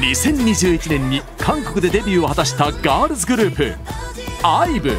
2021年に韓国でデビューを果たしたガールズグループ IVE